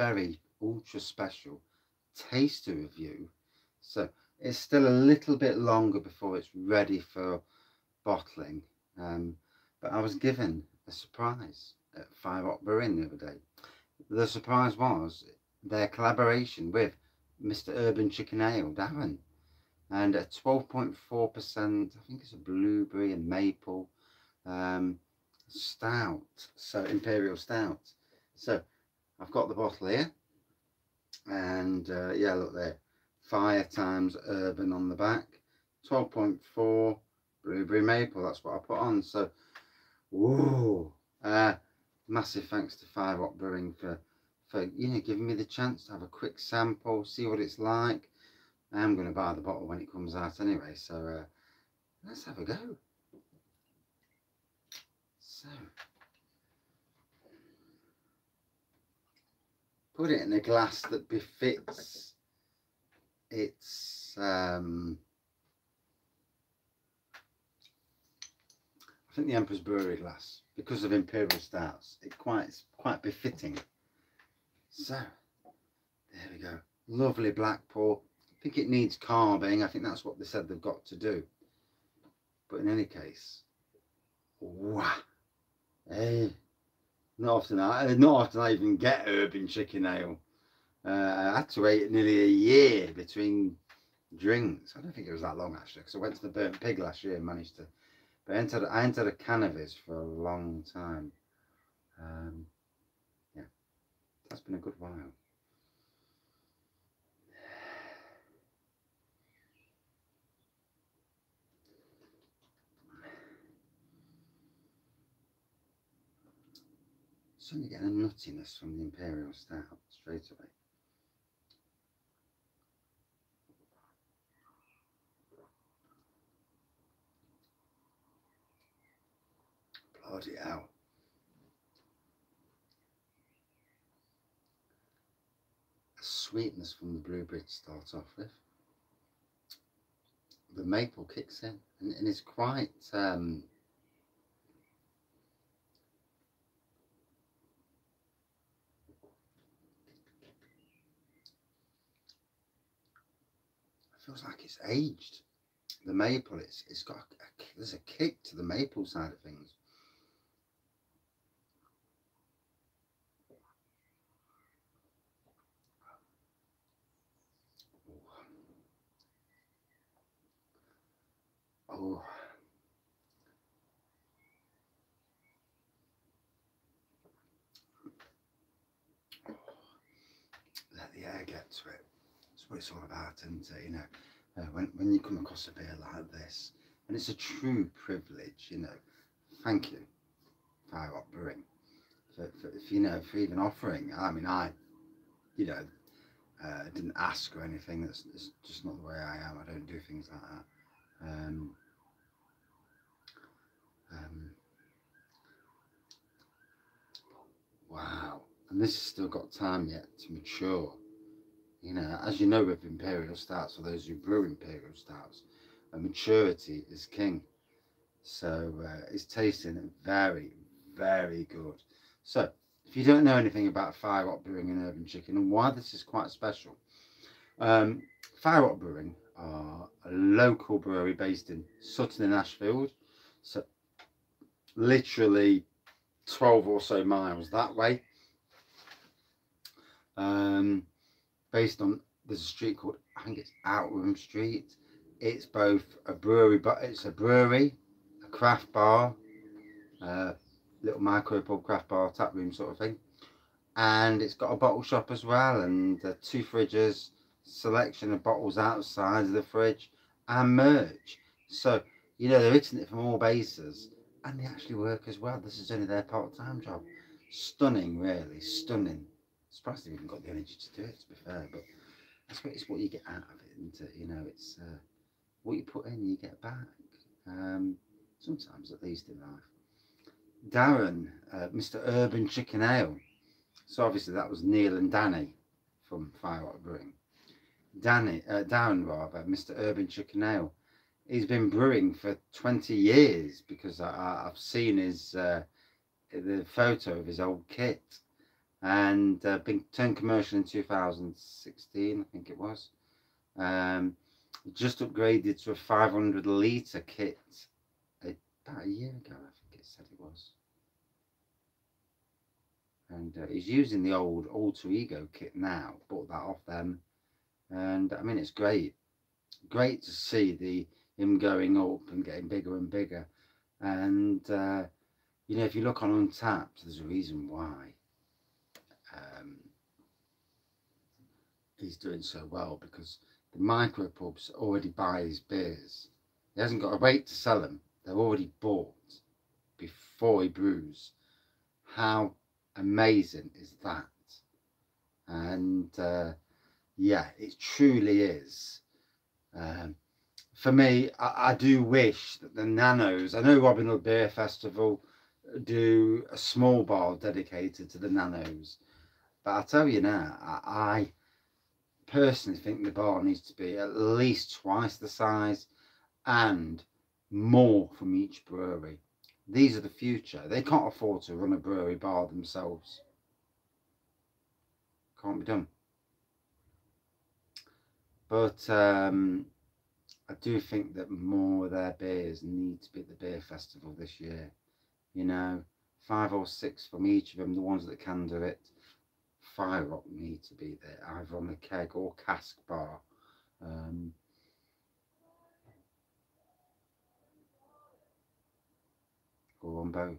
very ultra special taster review. So it's still a little bit longer before it's ready for bottling. Um, but I was given a surprise at Fire Rock Brewing the other day. The surprise was their collaboration with Mr. Urban Chicken Ale, Darren. And at 12.4%, I think it's a blueberry and maple um, stout, so imperial stout. So I've got the bottle here, and uh, yeah, look there, fire times urban on the back, 12.4 blueberry maple. That's what I put on. So, whoa, uh, massive thanks to Fire Rock Brewing for for you know giving me the chance to have a quick sample, see what it's like. I am going to buy the bottle when it comes out anyway, so uh, let's have a go. So, put it in a glass that befits its um, I think the Emperor's Brewery glass because of imperial stouts. It quite it's quite befitting. So there we go. Lovely black pour. I think it needs carving. I think that's what they said they've got to do. But in any case, wow. Hey, not often I not often I even get urban chicken ale. Uh, I had to wait nearly a year between drinks. I don't think it was that long actually, because I went to the Burnt Pig last year and managed to. But I entered, I entered a cannabis for a long time. Um, yeah, that's been a good while. Suddenly get a nuttiness from the Imperial Stout straight away. Bloody hell. A sweetness from the blueberry to start off with. The maple kicks in and, and it's quite um, feels like it's aged. The maple, it's it's got a, a, there's a kick to the maple side of things. Oh. oh. Let the air get to it. What it's all about, isn't it? You know, uh, when, when you come across a beer like this, and it's a true privilege, you know. Thank you, Fire Rock Brewing, for, for, for, you know, for even offering. I mean, I, you know, uh, didn't ask or anything. That's, that's just not the way I am. I don't do things like that. Um, um, wow. And this has still got time yet to mature. You know, as you know with Imperial Stouts, for those who brew Imperial Stouts, a maturity is king. So uh, it's tasting very, very good. So if you don't know anything about Fire Rock Brewing and Urban Chicken and why this is quite special, um, Brewing are a local brewery based in Sutton in Ashfield. So literally 12 or so miles that way. Um, based on there's a street called I think it's Outram Street. It's both a brewery, but it's a brewery, a craft bar, uh, little micro pub craft bar tap room sort of thing, and it's got a bottle shop as well, and uh, two fridges, selection of bottles outside of the fridge, and merch. So you know they're hitting it from all bases, and they actually work as well. This is only their part-time job. Stunning, really, stunning surprised they even got the energy to do it, to be fair. But that's what it's what you get out of it, it? You know, it's uh, what you put in, you get back. Um, sometimes, at least in life. Darren, uh, Mr. Urban Chicken Ale. So obviously that was Neil and Danny from Firewater Brewing. Danny, uh, Darren rather, Mr. Urban Chicken Ale. He's been brewing for 20 years because I, have seen his uh, the photo of his old kit and uh, been turned commercial in 2016, I think it was. Um, just upgraded to a 500 litre kit about a year ago, I think it said it was. And uh, he's using the old Alter Ego kit now, bought that off them. And I mean, it's great. Great to see the him going up and getting bigger and bigger. And, uh, you know, if you look on Untappd, there's a reason why he's doing so well because the micro pubs already buy his beers. He hasn't got to wait to sell them. They're already bought before he brews. How amazing is that? And uh, yeah, it truly is. Um, for me, I, I, do wish that the Nanos, I know Robin Hood Beer Festival do a small bar dedicated to the Nanos, but I tell you now, I, I personally think the bar needs to be at least twice the size and more from each brewery. These are the future. They can't afford to run a brewery bar themselves. Can't be done. But um, I do think that more of their beers need to be at the beer festival this year. You know, five or six from each of them, the ones that can do it. Fire Rock need to be there, either on the keg or cask bar. Um, or on both.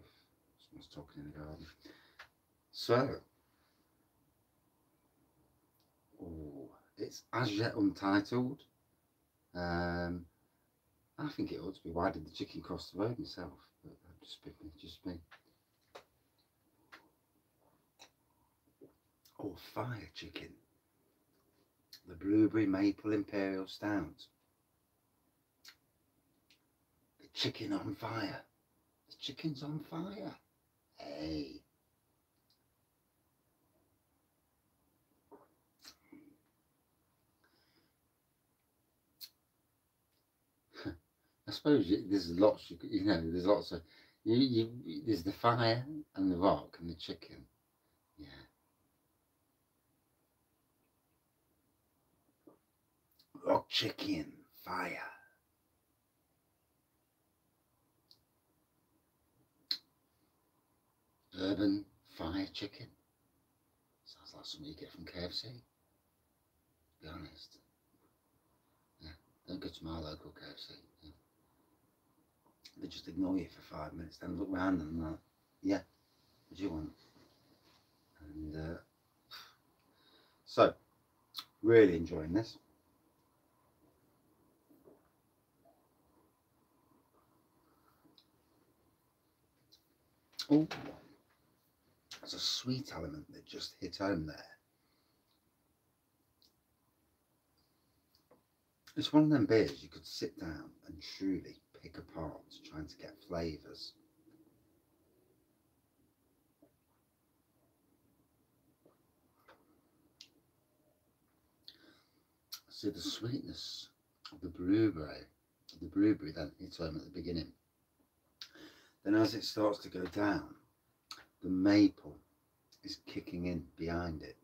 Someone's talking in the garden. So, oh, it's as yet untitled. Um, I think it ought to be Why Did the Chicken Cross the Road myself? But just me, just me. Oh, fire chicken. The Blueberry Maple Imperial Stout. The chicken on fire The chicken's on fire. Hey. I suppose you, there's lots you, you know there's lots of you, you there's the fire and the rock and the chicken yeah rock chicken fire Urban Fire Chicken. Sounds like something you get from KFC. Be honest. Yeah, don't go to my local KFC. Yeah. They just ignore you for five minutes, then look round and like, yeah, what do you want? And uh, so, really enjoying this. Oh. There's a sweet element that just hit home there. It's one of them beers you could sit down and truly pick apart trying to get flavours. See the sweetness of the blueberry, the blueberry then hits home at the beginning. Then as it starts to go down, the maple is kicking in behind it.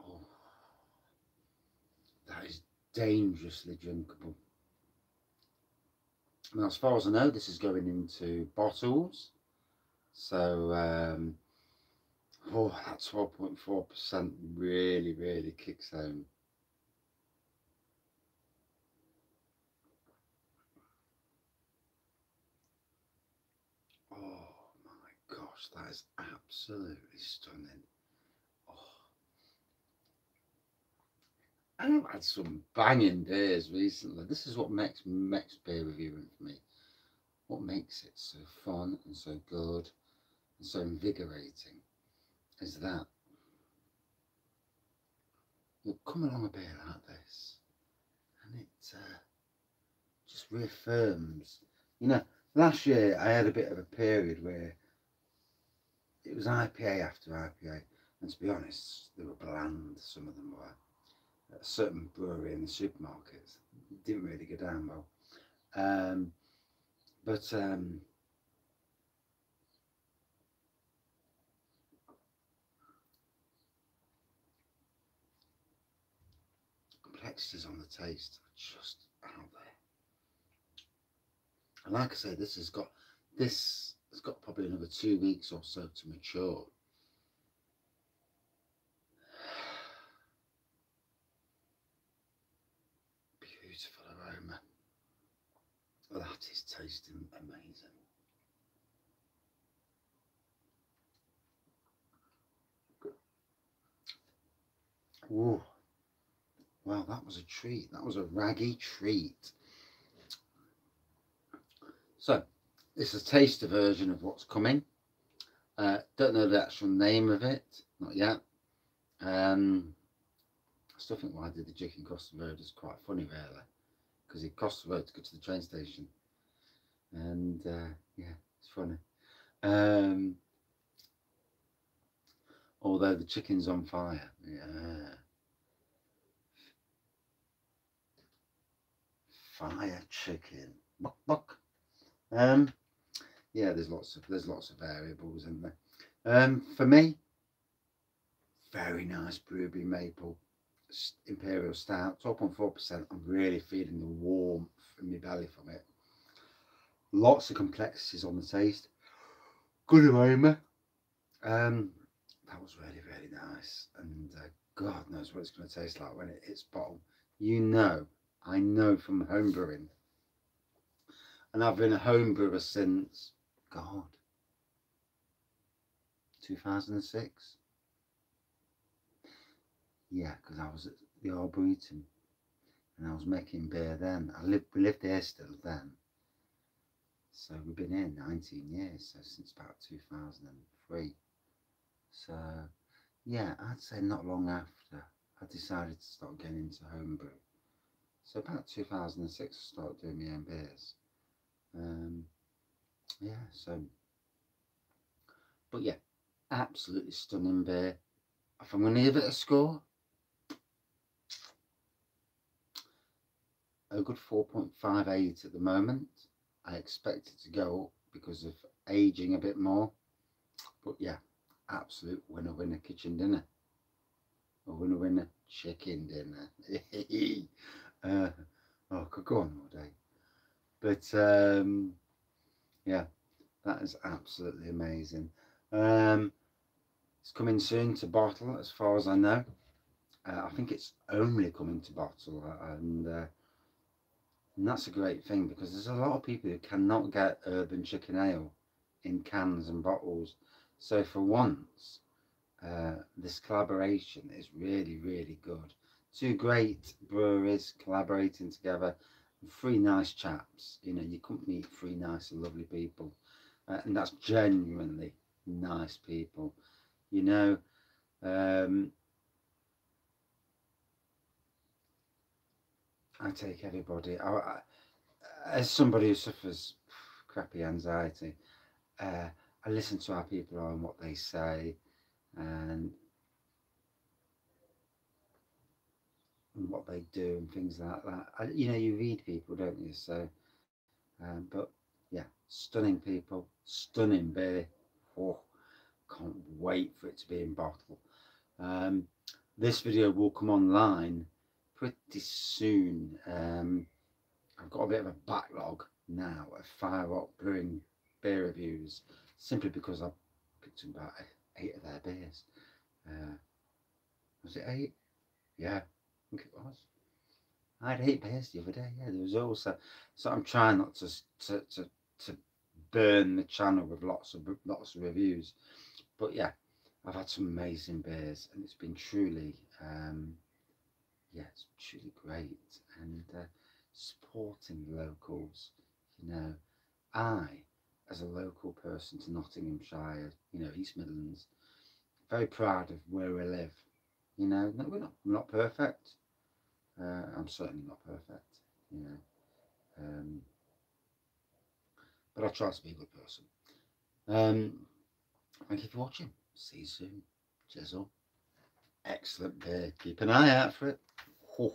Oh, that is dangerously drinkable. Now, as far as I know, this is going into bottles. So, um, Oh, that 12.4% really, really kicks home. Oh my gosh, that is absolutely stunning. Oh. I've had some banging days recently. This is what makes makes beer reviewing for me. What makes it so fun and so good and so invigorating is that you come along a bit like this and it uh, just reaffirms you know last year I had a bit of a period where it was IPA after IPA and to be honest they were bland some of them were a certain brewery in the supermarkets. Didn't really go down well. Um, but um, complexities on the taste are just out there. And like I say, this has got this has got probably another two weeks or so to mature. Beautiful aroma. Oh, that is tasting amazing. Whoa. Well, that was a treat. That was a Wraggy treat. So, it's a taster version of what's coming. Uh, don't know the actual name of it, not yet. Um, I still think why I did the chicken across the road is quite funny, really, because it costs the road to go to the train station, and uh, yeah, it's funny. Um, although the chicken's on fire, yeah. Fire chicken, buck buck. Um, yeah, there's lots of there's lots of variables in there. Um, for me, very nice Blueberry Maple Imperial Stout, top on four percent. I'm really feeling the warmth in my belly from it. Lots of complexities on the taste. Good aroma. Um, that was really really nice, and uh, God knows what it's going to taste like when it hits bottle. You know, I know from home brewing and I've been a home brewer since God 2006 yeah because I was at the Arboretum and I was making beer then. I lived we lived there still then. So we've been here 19 years so since about 2003 so yeah I'd say not long after I decided to start getting into homebrew so about 2006 I started doing my own beers um, yeah, so, but yeah, absolutely stunning beer. If I'm going to give it a score, a good 4.58 at the moment. I expect it to go up because of aging a bit more. But yeah, absolute winner winner kitchen dinner. A winner winner chicken dinner. uh, oh, could go on all day. But um, yeah, that is absolutely amazing. Um, it's coming soon to bottle, as far as I know. Uh, I think it's only coming to bottle, uh, and, uh, and that's a great thing because there's a lot of people who cannot get urban chicken ale in cans and bottles. So for once, uh, this collaboration is really, really good. Two great breweries collaborating together three nice chaps. You know, you couldn't meet three nice and lovely people. Uh, and that's genuinely nice people. You know, um, I take everybody. I, I, as somebody who suffers crappy anxiety, uh, I listen to how people and what they say, and and what they do and things like that. I, you know, you read people, don't you? So, um, but yeah, stunning people, stunning beer. Oh, can't wait for it to be in bottle. Um, this video will come online pretty soon. Um, I've got a bit of a backlog now of Fire Rock Brewing beer reviews, simply because I've picked about eight of their beers. Uh, was it eight? Yeah, think it was. I had eight beers the other day. Yeah, there was also. So I'm trying not to to to, to burn the channel with lots of lots of reviews, but yeah, I've had some amazing beers, and it's been truly, um, yeah, it's truly great. And uh, supporting locals, you know, I, as a local person to Nottinghamshire, you know, East Midlands, very proud of where we live. You know, we're not, we're not perfect. Uh, I'm certainly not perfect, you know. Um, but I try to be a good person. Um, thank you for watching. See you soon. Jizzle. Excellent beer. Keep an eye out for it. Oh,